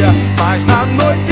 dia, mas na noite